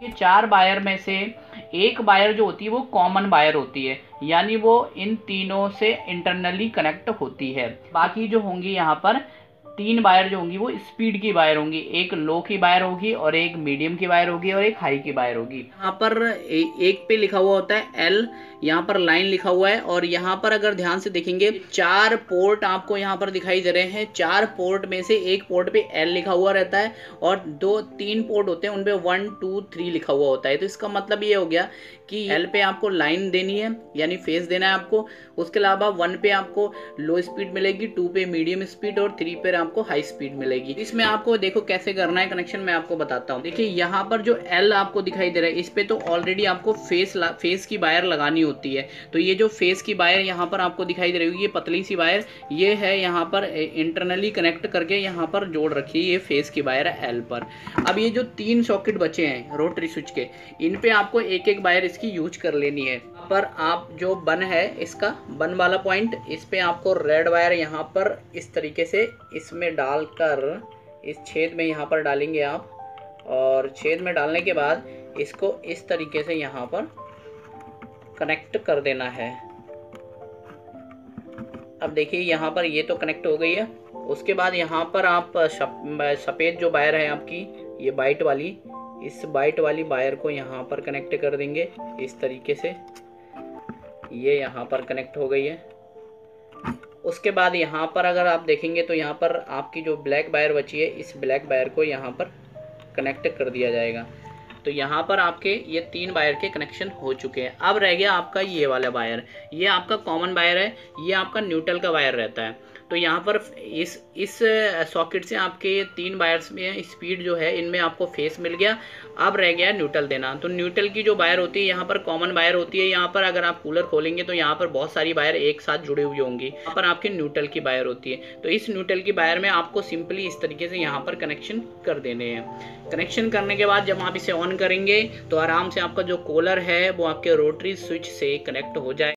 ये चार बायर में से एक बायर जो होती है, वो कॉमन बायर होती है। यानी वो इन तीनों से इंटरनली कनेक्ट होती है। बाकी जो होंगी यहाँ पर तीन वायर जो होंगी वो स्पीड की वायर होंगी। एक लो की वायर होगी और एक मीडियम की वायर होगी और एक हाई की वायर होगी। यहाँ पर ए, एक पे लिखा हुआ होता है एल यहाँ पर लाइन लिखा हुआ है और यहाँ पर अगर ध्यान से देखेंगे चार पोर्ट आपको यहाँ पर दिखाई दे रहे हैं। चार पोर्ट में से एक पोर्ट पे एल लिखा हुआ रहता है और दो तीन पोर्ट होते हैं उनपे वन टू थ्री लिखा हुआ होता है। तो इसका मतलब ये हो गया कि एल पे आपको लाइन देनी है यानी फेस देना है आपको। उसके अलावा वन पे आपको लो स्पीड मिलेगी टू पे मीडियम स्पीड और थ्री पे आपको हाई स्पीड मिलेगी। इसमें आपको देखो कैसे करना है कनेक्शन मैं आपको बताता हूँ। देखिए, यहाँ पर जो एल आपको दिखाई दे रहा है, इस पे तो ऑलरेडी आपको फेस फेस की वायर लगानी होती है। तो ये जो फेस की वायर यहाँ पर आपको दिखाई दे रही होगी, ये पतली सी वायर ये है यहाँ पर इंटरनली कनेक्ट करके यहाँ पर जोड़ रखी है ये फेस की वायर है एल पर। अब ये जो तीन सॉकेट बचे हैं रोटरी स्विच के, इन पे आपको एक एक वायर इसकी यूज़ कर लेनी है। पर आप जो बन है, इसका बन वाला पॉइंट इस पे आपको रेड वायर यहाँ पर इस तरीके से इसमें डालकर, इस छेद में यहाँ पर डालेंगे आप, और छेद में डालने के बाद इसको इस तरीके से यहाँ पर कनेक्ट कर देना है। अब देखिए, यहाँ पर ये तो कनेक्ट हो गई है। उसके बाद यहाँ पर आप सफ़ेद जो वायर है आपकी, ये बाइट वाली, इस बाइट वाली वायर को यहाँ पर कनेक्ट कर देंगे, इस तरीके से। ये यहाँ पर कनेक्ट हो गई है। उसके बाद यहाँ पर अगर आप देखेंगे तो यहाँ पर आपकी जो ब्लैक वायर बची है, इस ब्लैक वायर को यहाँ पर कनेक्ट कर दिया जाएगा। तो यहाँ पर आपके ये तीन वायर के कनेक्शन हो चुके हैं। अब रह गया आपका ये वाला वायर ये आपका कॉमन वायर है, ये आपका न्यूट्रल का वायर रहता है। तो यहाँ पर इस इस सॉकेट से आपके तीन वायर्स में स्पीड जो है, इनमें आपको फेस मिल गया। अब रह गया न्यूट्रल देना। तो न्यूट्रल की जो वायर होती है, यहाँ पर कॉमन वायर होती है। यहाँ पर अगर आप कूलर खोलेंगे तो यहाँ पर बहुत सारी वायर एक साथ जुड़ी हुई होंगी। यहाँ पर आपकी न्यूट्रल की वायर होती है। तो इस न्यूट्रल की वायर में आपको सिंपली इस तरीके से यहाँ पर कनेक्शन कर देने हैं। कनेक्शन करने के बाद जब आप इसे ऑन करेंगे तो आराम से आपका जो कूलर है, वो आपके रोटरी स्विच से कनेक्ट हो जाए।